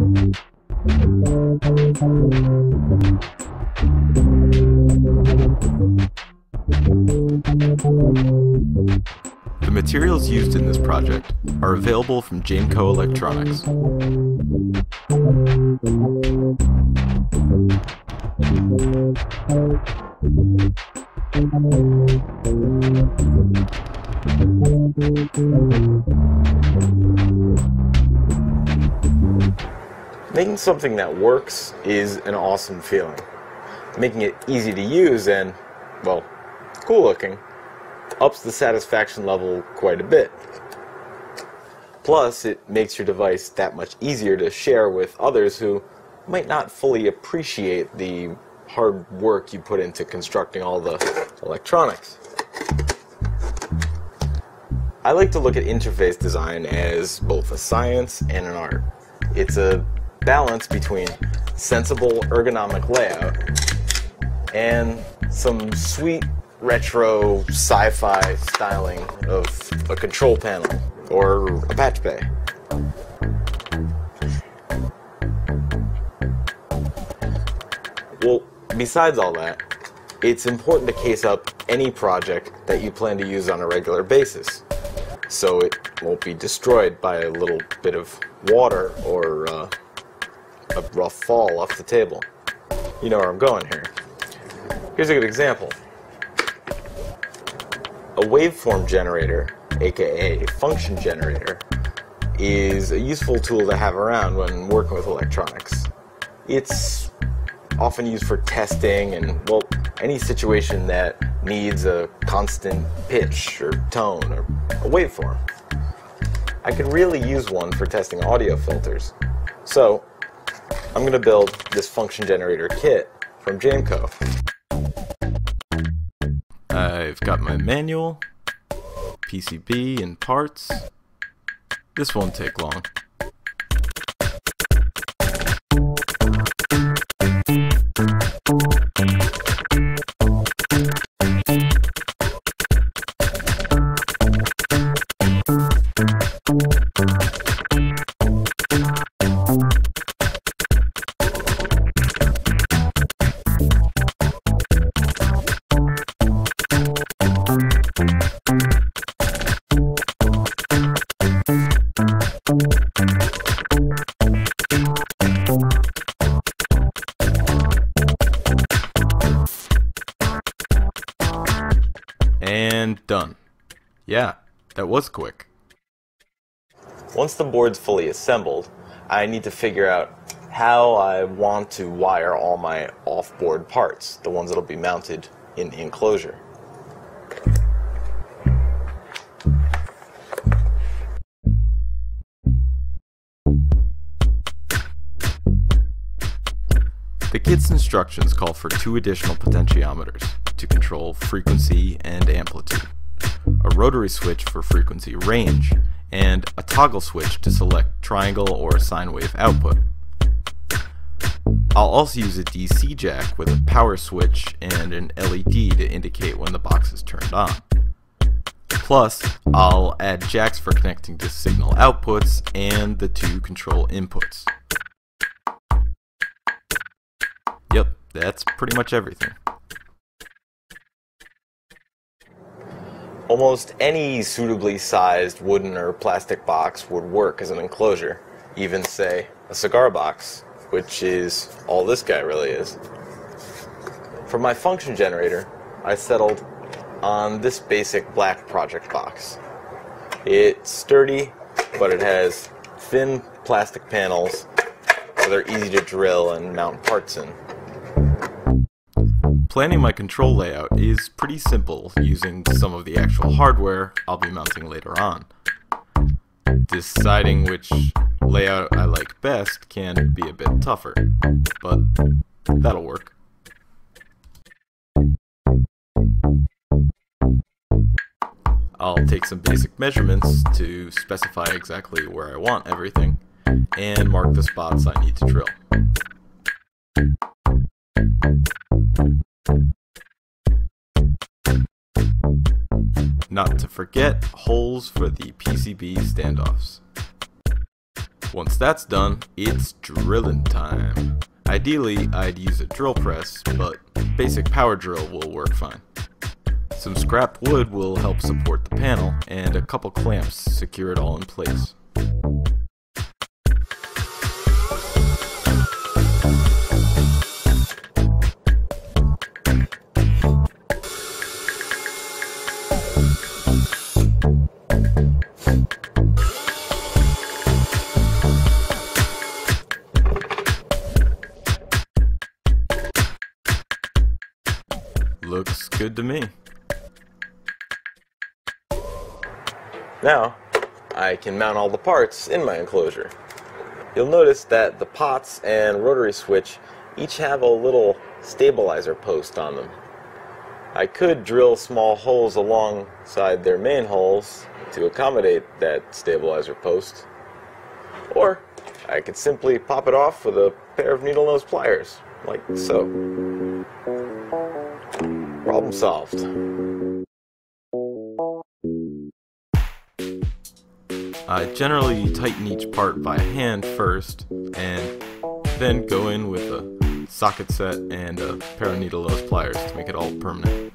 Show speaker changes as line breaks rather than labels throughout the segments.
The materials used in this project are available from Jameco Electronics.
Making something that works is an awesome feeling. Making it easy to use and, well, cool looking ups the satisfaction level quite a bit. Plus, it makes your device that much easier to share with others who might not fully appreciate the hard work you put into constructing all the electronics. I like to look at interface design as both a science and an art. It's a balance between sensible ergonomic layout and some sweet retro sci-fi styling of a control panel or a patch bay. Well, besides all that, it's important to case up any project that you plan to use on a regular basis so it won't be destroyed by a little bit of water or uh, a rough fall off the table. You know where I'm going here. Here's a good example. A waveform generator, aka function generator, is a useful tool to have around when working with electronics. It's often used for testing and, well, any situation that needs a constant pitch or tone or a waveform. I could really use one for testing audio filters. So, I'm going to build this function generator kit from Jameco.
I've got my manual, PCB and parts. This won't take long. Yeah, that was quick.
Once the board's fully assembled, I need to figure out how I want to wire all my off-board parts, the ones that'll be mounted in the enclosure.
The kit's instructions call for two additional potentiometers to control frequency and amplitude, a rotary switch for frequency range, and a toggle switch to select triangle or sine wave output. I'll also use a DC jack with a power switch and an LED to indicate when the box is turned on. Plus, I'll add jacks for connecting to signal outputs and the two control inputs. Yep, that's pretty much everything.
Almost any suitably sized wooden or plastic box would work as an enclosure, even, say, a cigar box, which is all this guy really is. For my function generator, I settled on this basic black project box. It's sturdy, but it has thin plastic panels that are easy to drill and mount parts in.
Planning my control layout is pretty simple using some of the actual hardware I'll be mounting later on. Deciding which layout I like best can be a bit tougher, but that'll work. I'll take some basic measurements to specify exactly where I want everything, and mark the spots I need to drill. Not to forget holes for the PCB standoffs. Once that's done, it's drilling time. Ideally, I'd use a drill press, but basic power drill will work fine. Some scrap wood will help support the panel, and a couple clamps secure it all in place. To me.
Now, I can mount all the parts in my enclosure. You'll notice that the pots and rotary switch each have a little stabilizer post on them. I could drill small holes alongside their main holes to accommodate that stabilizer post, or I could simply pop it off with a pair of needle nose pliers, like so. Problem solved.
I generally tighten each part by hand first, and then go in with a socket set and a pair of needle nose pliers to make it all permanent.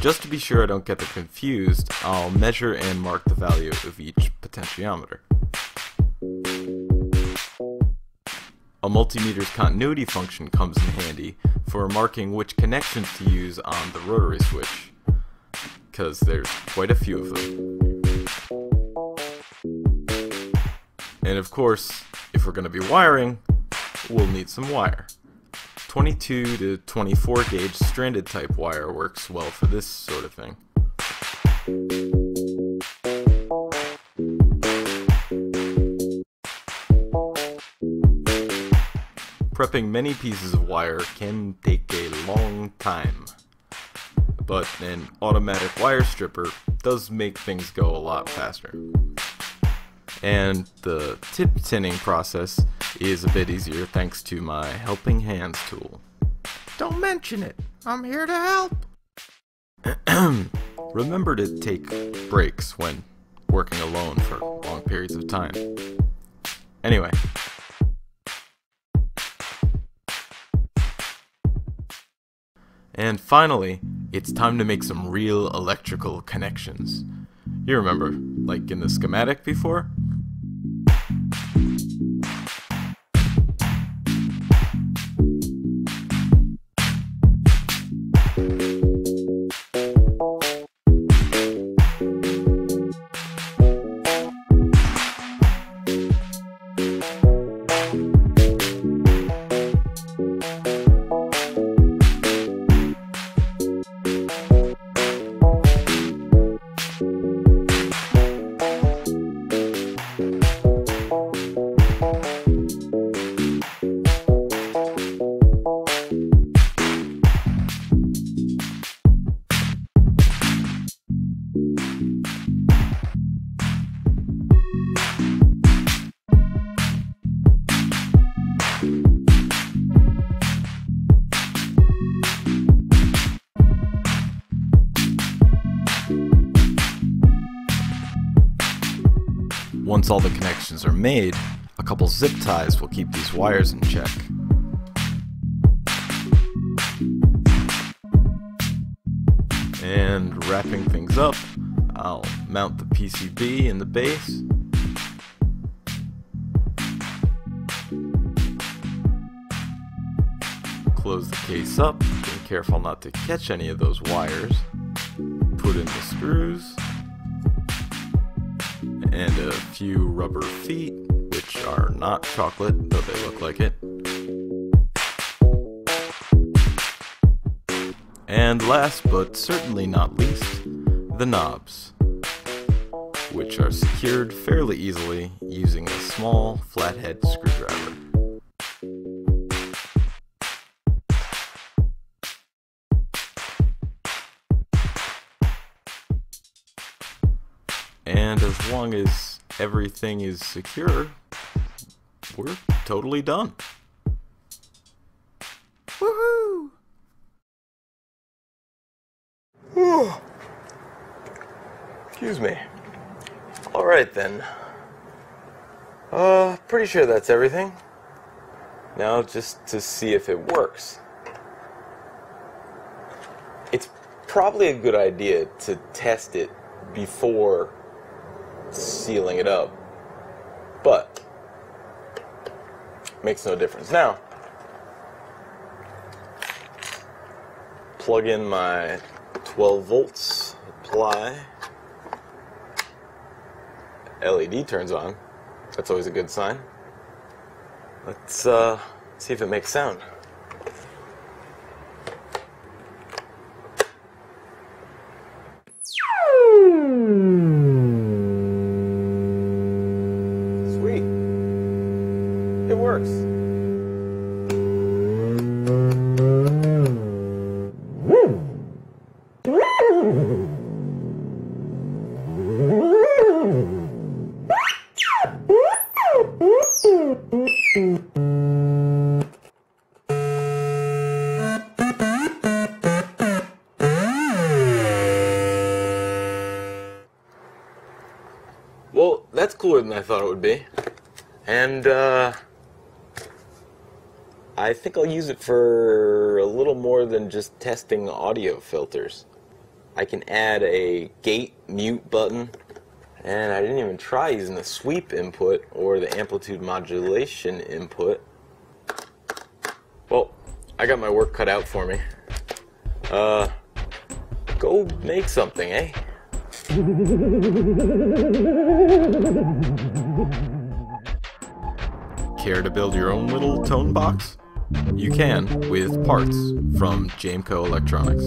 Just to be sure I don't get them confused, I'll measure and mark the value of each potentiometer. A multimeter's continuity function comes in handy for marking which connections to use on the rotary switch, because there's quite a few of them. And of course, if we're going to be wiring, we'll need some wire. 22 to 24 gauge stranded type wire works well for this sort of thing. Prepping many pieces of wire can take a long time, but an automatic wire stripper does make things go a lot faster. And the tip tinning process is a bit easier thanks to my helping hands tool.
Don't mention it. I'm here to help.
Remember to take breaks when working alone for long periods of time. Anyway. And finally, it's time to make some real electrical connections. You remember, like in the schematic before? Once all the connections are made, a couple zip ties will keep these wires in check. And wrapping things up, I'll mount the PCB in the base. Close the case up, being careful not to catch any of those wires. Put in the screws and a few rubber feet, which are not chocolate, though they look like it. And last but certainly not least, the knobs, which are secured fairly easily using a small flathead screwdriver. As long as everything is secure, we're totally done.
Woohoo!
Excuse me. Alright then. Uh, pretty sure that's everything. Now, just to see if it works. It's probably a good idea to test it before sealing it up. But, makes no difference. Now, plug in my 12 volts, apply. LED turns on. That's always a good sign. Let's uh, see if it makes sound. Works. Well, that's cooler than I thought it would be. And, uh, I think I'll use it for a little more than just testing audio filters. I can add a gate mute button, and I didn't even try using the sweep input or the amplitude modulation input. Well, I got my work cut out for me. Uh, go make something, eh?
Care to build your own little tone box? You can with parts from Jameco Electronics.